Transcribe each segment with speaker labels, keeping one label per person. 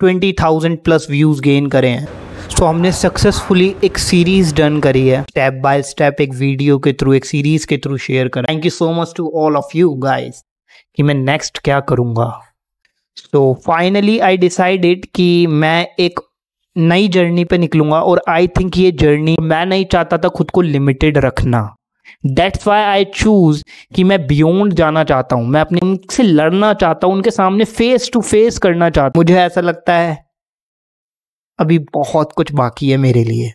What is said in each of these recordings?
Speaker 1: Twenty thousand plus views gain करे हैं। So so, हमने सक्सेसफुली एक सीरीज़ डन करी है। स्टेप बाय स्टेप एक वीडियो के थ्रू एक सीरीज़ के थ्रू शेयर कर। Thank you so much to all of you guys कि मैं नेक्स्ट क्या करूँगा। तो फाइनली आई डिसाइडेड कि मैं एक नई जर्नी पे निकलूँगा और आई थिंक ये जर्नी मैं नहीं चाहता था खुद को लिमिटेड रखना। दैट्स वाई आई चूज़ कि मैं बियॉन्ड जाना चाहता हूँ। मैं अपने उनसे लड़ना चाहता हूँ, उनके सामने फेस टू फेस करना चाहता हूँ। मुझे ऐसा लगता है, अभी बहुत कुछ बाकी है मेरे लिए।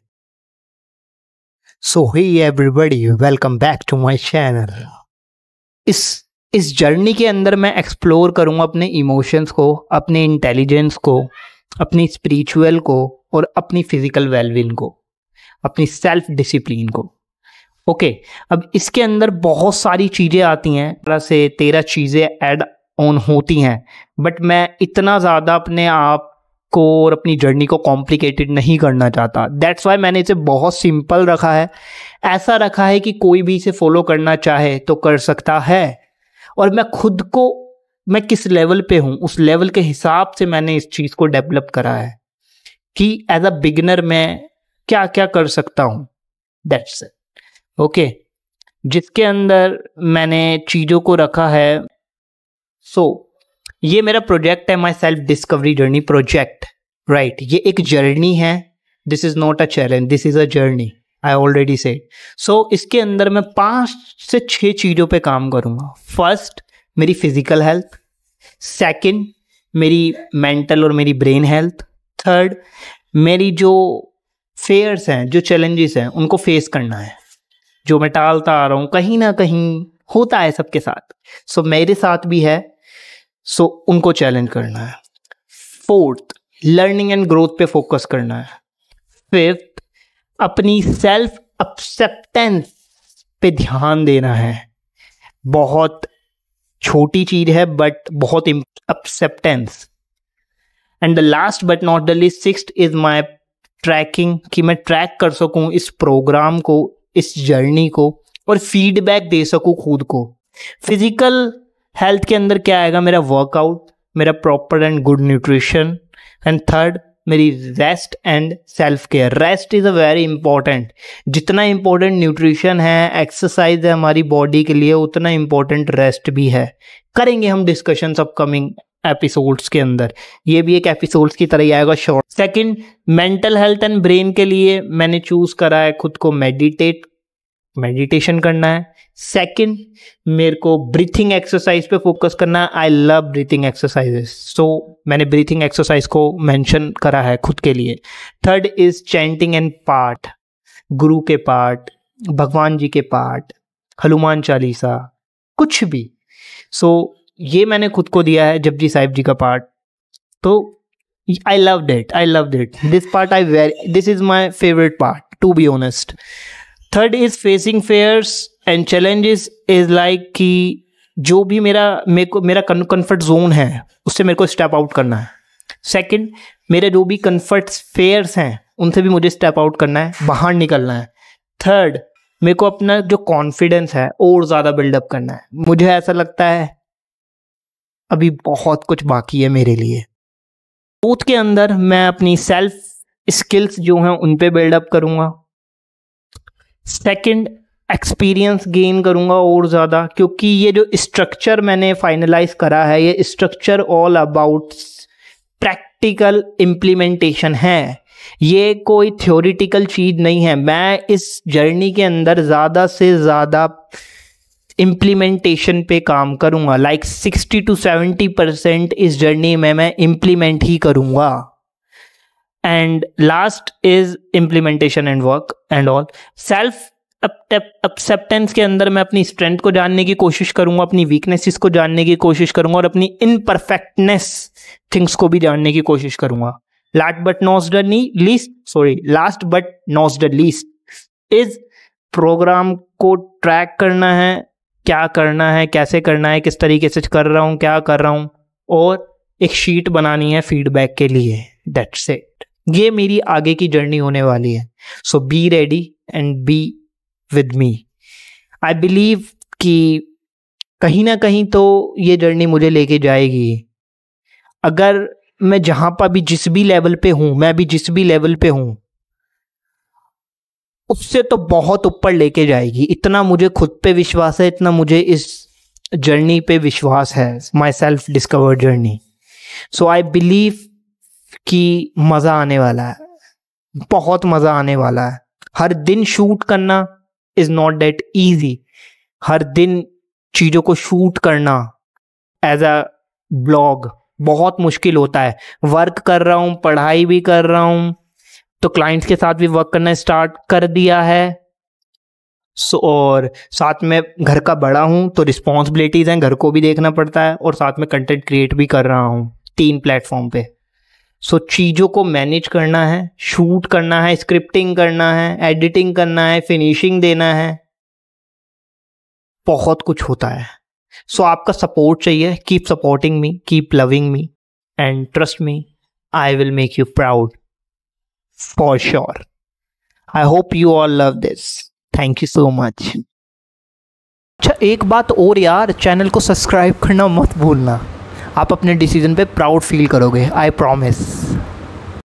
Speaker 1: So hi everybody welcome back to my channel इस इस जर्नी के अंदर मैं एक्सप्लोर करूँगा अपने इमोशंस को, अपने इंटेलिजेंस को, अपनी स्पिरिचुअल को और अपनी फ़िज़िकल वेलविन को, अपनी सेल्फ डिसिप्लिन को। ओके अब इसके अंदर बहुत सारी चीज़ें आती हैं। तरह से तेरह चीज़ें ऐड ऑन होती हैं। बट मैं इतना ज़्यादा अपने आप को और अपनी जर्नी को कॉम्प्लिकेटेड नहीं करना चाहता। दैट्स वाई मैंने इसे बहुत सिंपल रखा है। ऐसा रखा है कि कोई भी इसे फॉलो करना चाहे तो कर सकता है। और मैं खुद को, मैं किस लेवल पे हूँ, उस लेवल के हिसाब से मैंने इस चीज़ को डेवलप करा है। कि एज अ बिगिनर मैं क्या क्या कर सकता हूँ। That's it okay. जिसके अंदर मैंने चीज़ों को रखा है। सो so, ये मेरा प्रोजेक्ट है my self discovery journey project right ये एक जर्नी है। This is not a challenge this is a journey I already say so इसके अंदर मैं पाँच से छः चीज़ों पे काम करूँगा। फ़र्स्ट मेरी फ़िज़िकल हेल्थ सेकंड मेरी मेंटल और मेरी ब्रेन हेल्थ थर्ड मेरी जो फेयर्स हैं जो चैलेंजेस हैं उनको फेस करना है। जो मैं टालता आ रहा हूँ कहीं ना कहीं होता है सबके साथ। सो so, मेरे साथ भी है सो so, उनको चैलेंज करना है। फोर्थ लर्निंग एंड ग्रोथ पे फोकस करना है। फिफ्थ अपनी सेल्फ एक्सेप्टेंस पे ध्यान देना है। बहुत छोटी चीज़ है बट बहुत acceptance and the last but not the list six is my tracking कि मैं ट्रैक कर सकूँ इस प्रोग्राम को इस जर्नी को और फीडबैक दे सकूँ खुद को। फ़िज़िकल हेल्थ के अंदर क्या आएगा? मेरा वर्कआउट मेरा proper and good nutrition and third मेरी rest and self care rest is a very important जितना इंपॉर्टेंट न्यूट्रिशन है एक्सरसाइज है हमारी बॉडी के लिए, उतना इंपॉर्टेंट रेस्ट भी है। करेंगे हम डिस्कशन अपकमिंग एपिसोड्स के अंदर। ये भी एक एपिसोड्स की तरह ही आएगा short second mental health and brain के लिए मैंने चूज़ करा है खुद को मेडिटेट मेडिटेशन करना है। सेकंड मेरे को ब्रीथिंग एक्सरसाइज पे फोकस करना है। I love breathing exercises so मैंने ब्रीथिंग एक्सरसाइज को मेंशन करा है खुद के लिए। Third is chanting and part guru के पार्ट भगवान जी के पार्ट हनुमान चालीसा कुछ भी। सो so, ये मैंने खुद को दिया है जपजी साहिब जी का पार्ट तो I love that I love that this part I very this is my favourite part to be honest third is facing fears and challenges is like कि जो भी मेरा, मेरे को, मेरा कंफर्ट जोन है, उससे मेरे को स्टेप आउट करना है। सेकंड मेरे जो भी कंफर्ट फेयर्स हैं, उनसे भी मुझे स्टेप आउट करना है, बाहर निकलना है। थर्ड मेरे को अपना जो कॉन्फिडेंस है, और ज़्यादा बिल्डअप करना है। मुझे ऐसा लगता है अभी बहुत कुछ बाकी है मेरे लिए। बोथ के अंदर मैं अपनी सेल्फ स्किल्स जो हैं उन पे बिल्डअप करूँगा। सेकंड एक्सपीरियंस गेन करूँगा और ज़्यादा, क्योंकि ये जो स्ट्रक्चर मैंने फाइनलाइज करा है, ये structure all about practical implementation है। ये कोई थ्योरिटिकल चीज़ नहीं है। मैं इस जर्नी के अंदर ज़्यादा से ज़्यादा इम्प्लीमेंटेशन पे काम करूँगा। Like sixty to seventy percent इस जर्नी में मैं इम्प्लीमेंट ही करूँगा। And last is implementation and work and all self acceptance के अंदर मैं अपनी स्ट्रेंथ को जानने की कोशिश करूँगा, अपनी वीकनेसेस को जानने की कोशिश करूँगा और अपनी इनपरफेक्टनेस थिंग्स को भी जानने की कोशिश करूँगा। Last but not the least sorry last but not the least is program को ट्रैक करना है। क्या करना है, कैसे करना है, किस तरीके से कर रहा हूँ, क्या कर रहा हूँ, और एक शीट बनानी है फीडबैक के लिए. डेट्स इट ये मेरी आगे की जर्नी होने वाली है. So be ready and be with me I believe कि कहीं ना कहीं तो ये जर्नी मुझे लेके जाएगी. अगर मैं जहाँ पर भी जिस भी लेवल पे हूँ, मैं भी जिस भी लेवल पे हूँ उससे तो बहुत ऊपर लेके जाएगी। इतना मुझे खुद पे विश्वास है, इतना मुझे इस जर्नी पे विश्वास है my self discover journey so I believe कि मज़ा आने वाला है। बहुत मज़ा आने वाला है। हर दिन शूट करना इज़ नॉट डेट ईजी हर दिन चीज़ों को शूट करना एज अ ब्लॉग बहुत मुश्किल होता है। वर्क कर रहा हूँ, पढ़ाई भी कर रहा हूँ तो क्लाइंट्स के साथ भी वर्क करना स्टार्ट कर दिया है। सो और साथ में घर का बड़ा हूँ तो रिस्पॉन्सिबिलिटीज़ हैं घर को भी देखना पड़ता है और साथ में कंटेंट क्रिएट भी कर रहा हूँ तीन प्लेटफॉर्म पे। सो चीज़ों को मैनेज करना है शूट करना है स्क्रिप्टिंग करना है एडिटिंग करना है फिनिशिंग देना है बहुत कुछ होता है। सो so, आपका सपोर्ट चाहिए keep supporting me keep loving me and trust me I will make you proud for sure. I hope you all love this thank you so much अच्छा एक बात और यार चैनल को सब्सक्राइब करना मत भूलना। आप अपने डिसीज़न पे प्राउड फील करोगे आई प्रॉमिस